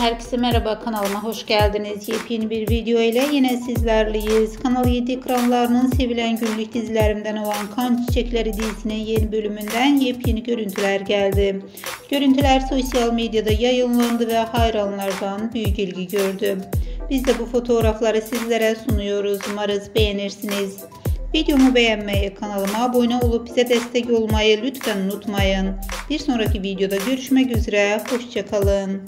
Herkese merhaba kanalıma hoş geldiniz. Yepyeni bir video ile yine sizlerleyiz. Kanal 7 ekranlarının sevilen günlük dizilerimden olan Kan Çiçekleri dizisinin yeni bölümünden yepyeni görüntüler geldi. Görüntüler sosyal medyada yayınlandı ve hayranlardan büyük ilgi gördü. Biz de bu fotoğrafları sizlere sunuyoruz. Umarız beğenirsiniz. Videomu beğenmeyi, kanalıma abone olup bize destek olmayı lütfen unutmayın. Bir sonraki videoda görüşmek üzere. Hoşçakalın.